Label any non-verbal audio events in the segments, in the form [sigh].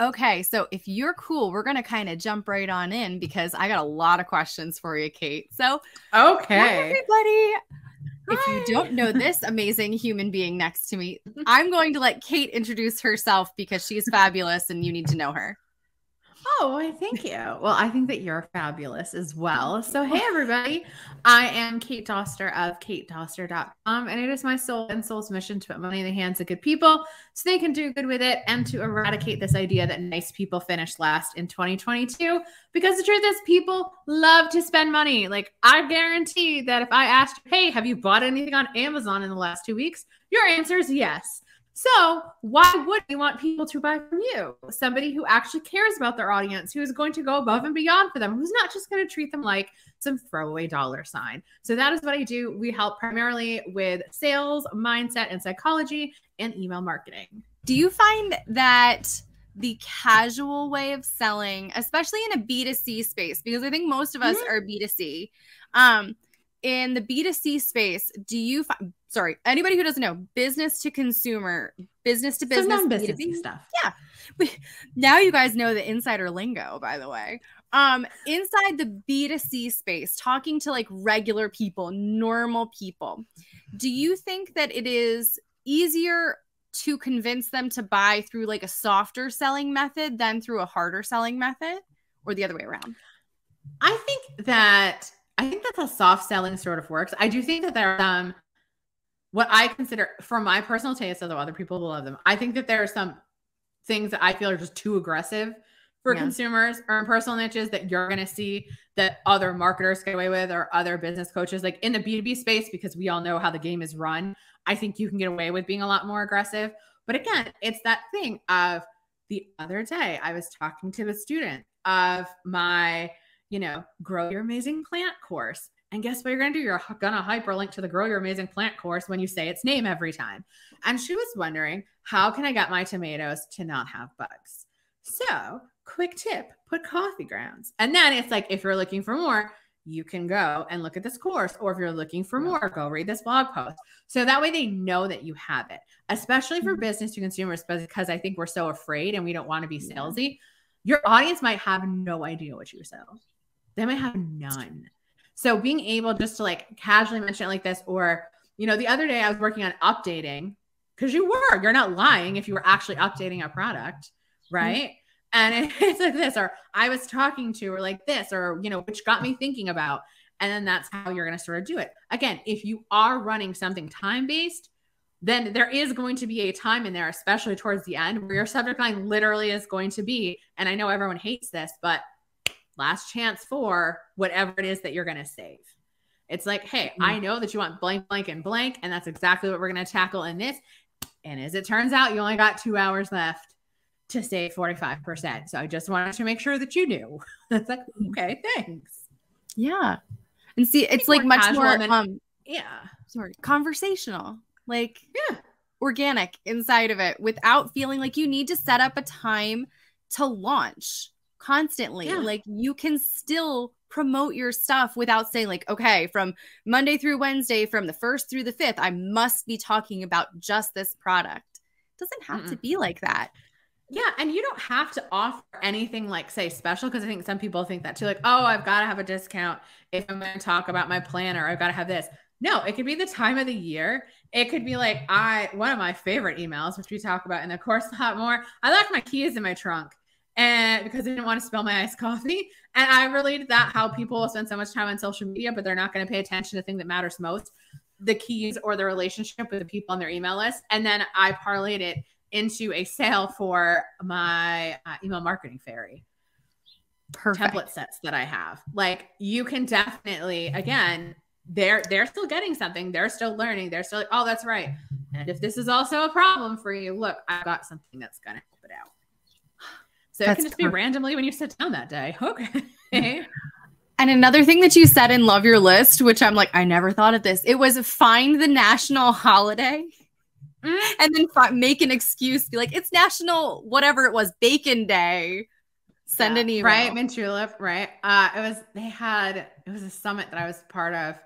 Okay, so if you're cool, we're gonna kind of jump right on in because I got a lot of questions for you, Kate. So, okay, hi, everybody. If you don't know this amazing human being next to me, [laughs] I'm going to let Kate introduce herself because she's fabulous and you need to know her. Oh, well, thank you. Well, I think that you're fabulous as well. So, [laughs] hey, everybody. I am Kate Doster of katedoster.com, and it is my soul and soul's mission to put money in the hands of good people so they can do good with it and to eradicate this idea that nice people finish last in 2022. Because the truth is, people love to spend money. Like, I guarantee that if I asked, hey, have you bought anything on Amazon in the last two weeks? Your answer is yes. So, why would you want people to buy from you? Somebody who actually cares about their audience, who is going to go above and beyond for them, who's not just going to treat them like some throwaway dollar sign. So, that is what I do. We help primarily with sales, mindset, and psychology, and email marketing. Do you find that the casual way of selling, especially in a B2C space, because I think most of us mm-hmm. are B2C, um, in the B2C space, do you find, sorry, anybody who doesn't know, business to consumer, business to business, Some B2B stuff. Yeah. now you guys know the insider lingo, by the way. Um, inside the B2C space, talking to like regular people, normal people, do you think that it is easier to convince them to buy through like a softer selling method than through a harder selling method or the other way around? I think that I think that's how soft selling sort of works. I do think that there are some what I consider for my personal taste, although other people will love them. I think that there are some things that I feel are just too aggressive for yeah. consumers or in personal niches that you're going to see that other marketers get away with or other business coaches like in the B2B space because we all know how the game is run. I think you can get away with being a lot more aggressive. But again, it's that thing of the other day I was talking to the student of my you know, grow your amazing plant course. And guess what you're going to do? You're going to hyperlink to the Grow Your Amazing Plant course when you say its name every time. And she was wondering, how can I get my tomatoes to not have bugs? So, quick tip put coffee grounds. And then it's like, if you're looking for more, you can go and look at this course. Or if you're looking for more, go read this blog post. So that way they know that you have it, especially for mm-hmm. business to consumers, because I think we're so afraid and we don't want to be salesy. Your audience might have no idea what you sell. They might have none. So being able just to like casually mention it like this, or you know, the other day I was working on updating because you were, you're not lying if you were actually updating a product, right? Mm-hmm. And [laughs] it's like this, or I was talking to, or like this, or you know, which got me thinking about. And then that's how you're going to sort of do it. Again, if you are running something time based, then there is going to be a time in there, especially towards the end, where your subject line literally is going to be, and I know everyone hates this, but last chance for whatever it is that you're going to save. It's like, hey. I know that you want blank, blank, and blank, and that's exactly what we're going to tackle in this. And as it turns out, you only got two hours left to save 45%. So I just wanted to make sure that you knew. [laughs] That's like, okay, thanks. Yeah. And see, it's like much more, than, um, yeah, sorry, conversational, like, yeah, organic inside of it without feeling like you need to set up a time to launch constantly. Yeah. Like you can still promote your stuff without saying like okay from monday through wednesday from the first through the fifth i must be talking about just this product it doesn't have Mm-mm. to be like that yeah and you don't have to offer anything like say special because i think some people think that too like oh i've got to have a discount if i'm going to talk about my planner i've got to have this no it could be the time of the year it could be like i one of my favorite emails which we talk about in the course a lot more i left my keys in my trunk and because I didn't want to spill my iced coffee. And I related that how people spend so much time on social media, but they're not going to pay attention to the thing that matters most the keys or the relationship with the people on their email list. And then I parlayed it into a sale for my uh, email marketing fairy. Perfect. template sets that I have. Like you can definitely again, they're they're still getting something, they're still learning, they're still like, oh, that's right. And if this is also a problem for you, look, I've got something that's gonna help it out. So That's it can just perfect. be randomly when you sit down that day. [laughs] Okay. And another thing that you said in Love Your List, which I'm like, I never thought of this. It was find the national holiday mm. and then fi- make an excuse. Be like, it's national, whatever it was, Bacon Day. Send yeah, an email. Right. Mint Julep. Right. Uh, it was, they had, it was a summit that I was part of.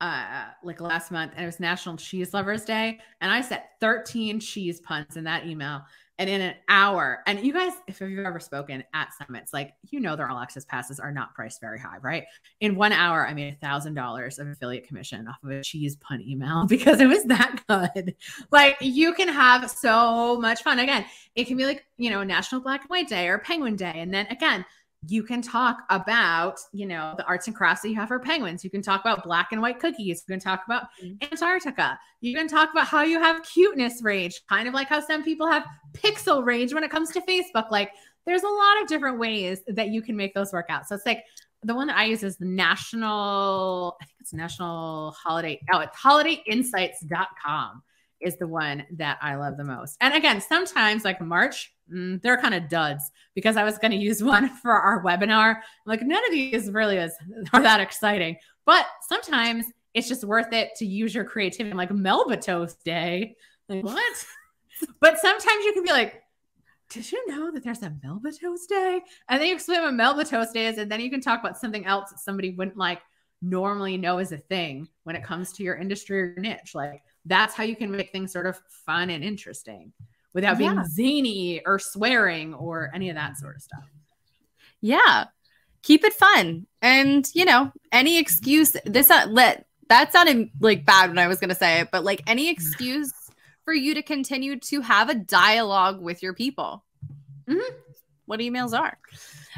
uh like last month and it was National Cheese Lovers Day and I set 13 cheese puns in that email and in an hour and you guys if you've ever spoken at summits like you know their all access passes are not priced very high right? In one hour i made a thousand dollars of affiliate commission off of a cheese pun email [laughs] because it was that good. Like you can have so much fun. Again it can be like you know national black and white day or penguin day and then again you can talk about, you know, the arts and crafts that you have for penguins. You can talk about black and white cookies. You can talk about mm-hmm. Antarctica. You can talk about how you have cuteness rage, kind of like how some people have pixel rage when it comes to Facebook. Like there's a lot of different ways that you can make those work out. So it's like the one that I use is the national, I think it's national holiday. Oh, it's holidayinsights.com is the one that I love the most. And again, sometimes like March, mm, they're kind of duds because I was going to use [laughs] one for our webinar. Like none of these really is [laughs] are that exciting, but sometimes it's just worth it to use your creativity. Like Melba Toast Day, like what? [laughs] but sometimes you can be like, did you know that there's a Melba Toast Day? And then you explain what Melba Toast Day is, and then you can talk about something else that somebody wouldn't like normally know is a thing when it comes to your industry or niche. Like that's how you can make things sort of fun and interesting without being yeah. zany or swearing or any of that sort of stuff. Yeah. Keep it fun. And, you know, any excuse this uh, let that sounded like bad when I was going to say it, but like any excuse for you to continue to have a dialogue with your people. Mm-hmm. What emails are.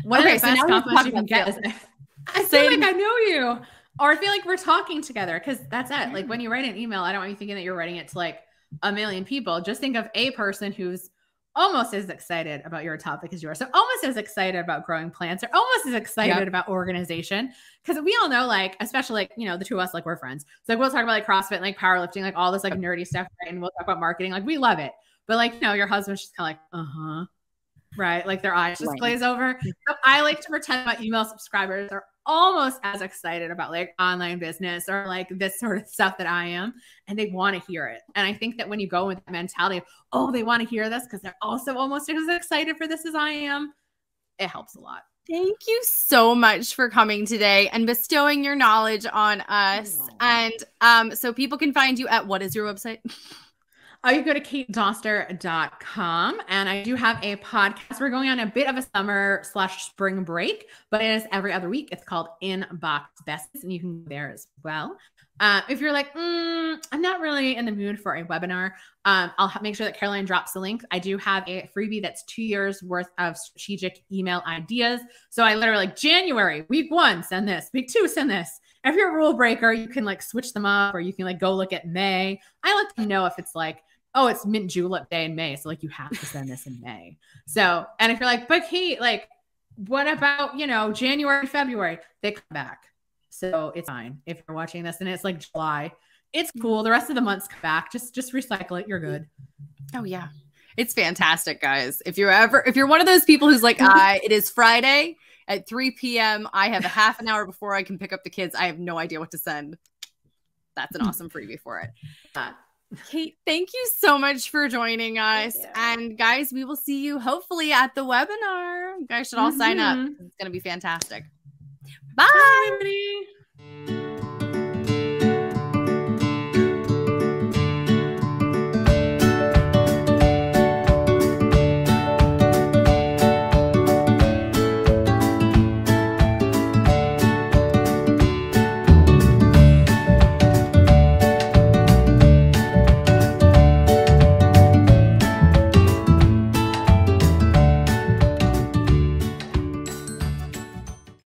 One okay, of the so best compliments you can get is [laughs] I feel like I know you or I feel like we're talking together because that's it. Like when you write an email, I don't want you thinking that you're writing it to like a million people. Just think of a person who's almost as excited about your topic as you are. So almost as excited about growing plants or almost as excited yep. about organization. Cause we all know, like, especially like, you know, the two of us, like we're friends. So like we'll talk about like CrossFit, and, like powerlifting, like all this like nerdy stuff, right? And we'll talk about marketing. Like we love it. But like, you know, your husband's just kind of like, uh-huh. Right. Like their eyes just right. glaze over. [laughs] So I like to pretend my email subscribers are almost as excited about like online business or like this sort of stuff that I am, and they want to hear it. And I think that when you go with the mentality of, oh, they want to hear this because they're also almost as excited for this as I am, it helps a lot. Thank you so much for coming today and bestowing your knowledge on us. And um, so people can find you at what is your website? [laughs] Uh, you go to katedoster.com and I do have a podcast. We're going on a bit of a summer slash spring break, but it is every other week. It's called Inbox Besties, and you can go there as well. Uh, if you're like, mm, I'm not really in the mood for a webinar, um, I'll make sure that Caroline drops the link. I do have a freebie that's two years worth of strategic email ideas. So I literally like January, week one, send this, week two, send this. If you're a rule breaker, you can like switch them up or you can like go look at May. I let them know if it's like, oh, it's mint julep day in May. So like you have to send this in May. So, and if you're like, but Kate, like, what about, you know, January, February? They come back. So it's fine. If you're watching this and it's like July, it's cool. The rest of the months come back. Just just recycle it. You're good. Oh yeah. It's fantastic, guys. If you're ever if you're one of those people who's like, [laughs] I it is Friday at 3 p.m. I have a half an hour before I can pick up the kids. I have no idea what to send. That's an [laughs] awesome freebie for it. Uh, Kate, thank you so much for joining us. And guys, we will see you hopefully at the webinar. You guys should all mm-hmm. sign up. Mm-hmm. It's going to be fantastic. Bye. Bye